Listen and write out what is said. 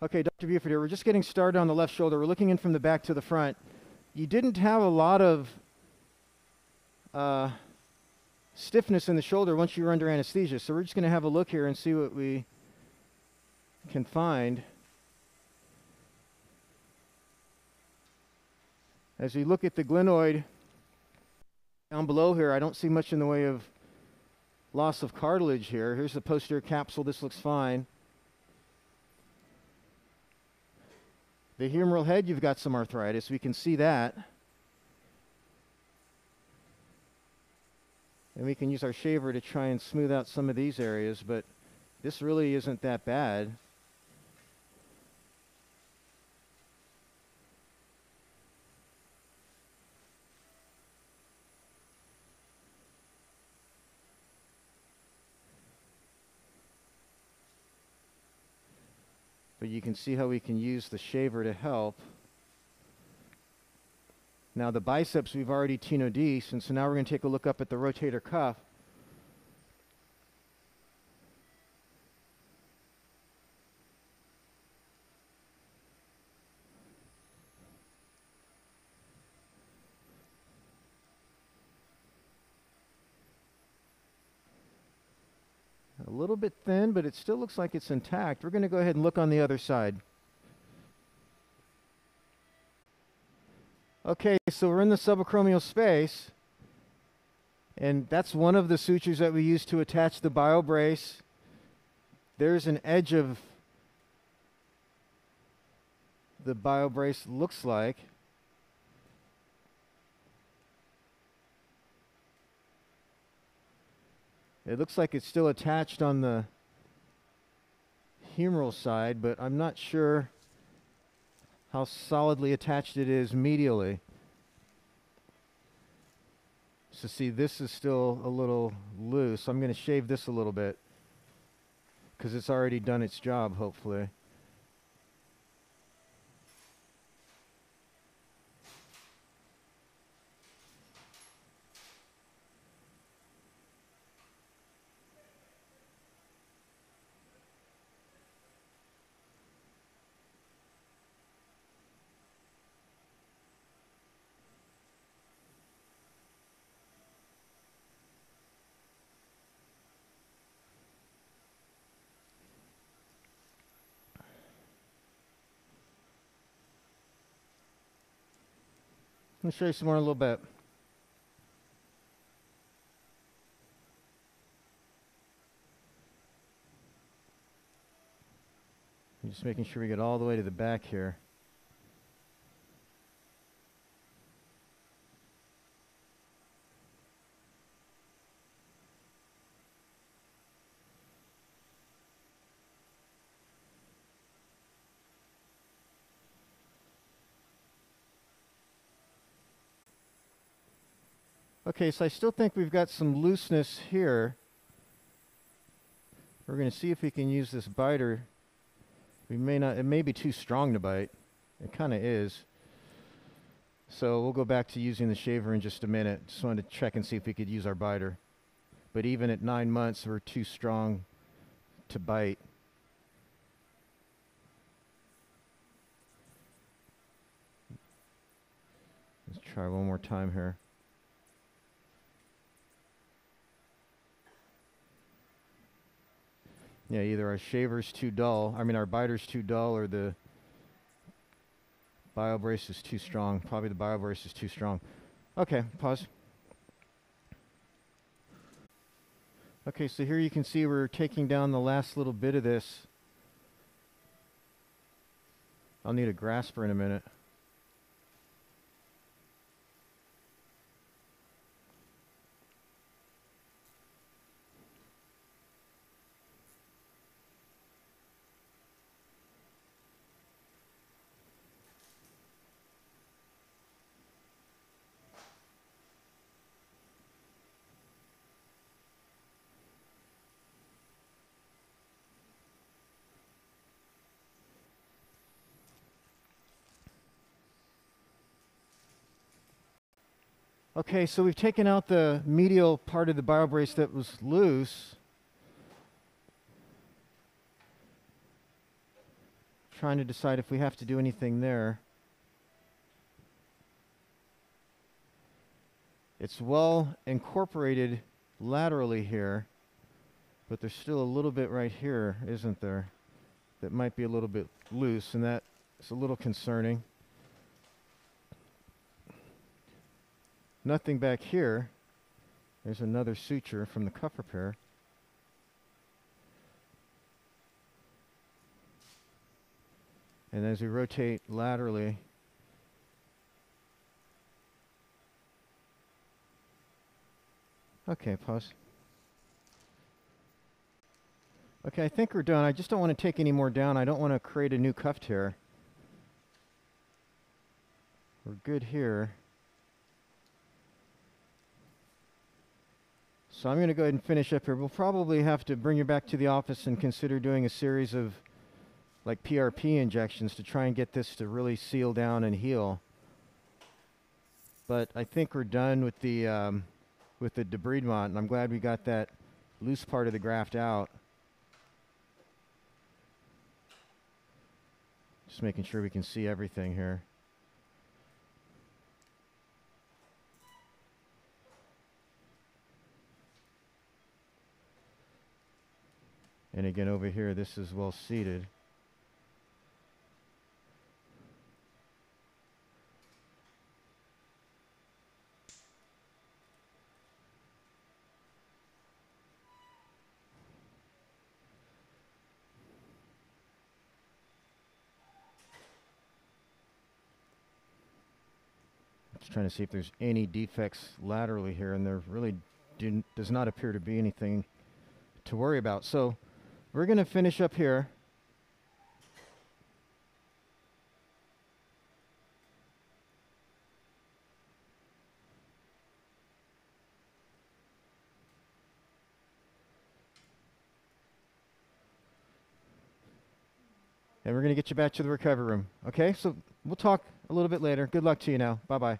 Okay, Dr. Buford here. We're just getting started on the left shoulder. We're looking in from the back to the front. You didn't have a lot of uh, stiffness in the shoulder once you were under anesthesia, so we're just going to have a look here and see what we can find. As we look at the glenoid down below here, I don't see much in the way of loss of cartilage here. Here's the posterior capsule. This looks fine. The humeral head, you've got some arthritis. We can see that. And we can use our shaver to try and smooth out some of these areas, but this really isn't that bad. But you can see how we can use the shaver to help. Now the biceps we've already tenodesed, and so now we're going to take a look up at the rotator cuff. Little bit thin, but it still looks like it's intact. We're going to go ahead and look on the other side. Okay, so we're in the subacromial space. And that's one of the sutures that we use to attach the BioBrace. There's an edge of the BioBrace looks like. It looks like it's still attached on the humeral side, but I'm not sure how solidly attached it is medially. So see, this is still a little loose. I'm going to shave this a little bit because it's already done its job, hopefully. Me show you some more in a little bit. I'm just making sure we get all the way to the back here. Okay, so I still think we've got some looseness here. We're going to see if we can use this biter. We may not, it may be too strong to bite. It kind of is. So we'll go back to using the shaver in just a minute. Just wanted to check and see if we could use our biter. But even at nine months, we're too strong to bite. Let's try one more time here. Yeah, either our shaver's too dull, I mean our biter's too dull, or the BioBrace is too strong. Probably the BioBrace is too strong. Okay, pause. Okay, so here you can see we're taking down the last little bit of this. I'll need a grasper in a minute. Okay, so we've taken out the medial part of the BioBrace that was loose. trying to decide if we have to do anything there. It's well incorporated laterally here, but there's still a little bit right here, isn't there? That might be a little bit loose, and that is a little concerning. Nothing back here. There's another suture from the cuff repair. And as we rotate laterally, okay, pause. Okay, I think we're done. I just don't want to take any more down. I don't want to create a new cuff tear. We're good here. So I'm going to go ahead and finish up here. We'll probably have to bring you back to the office and consider doing a series of like PRP injections to try and get this to really seal down and heal. But I think we're done with the um, with the debridement, and I'm glad we got that loose part of the graft out. Just making sure we can see everything here. And again over here, this is well seated. Just trying to see if there's any defects laterally here, and there really do, does not appear to be anything to worry about. So we're going to finish up here. And we're going to get you back to the recovery room. Okay, so we'll talk a little bit later. Good luck to you now. Bye bye.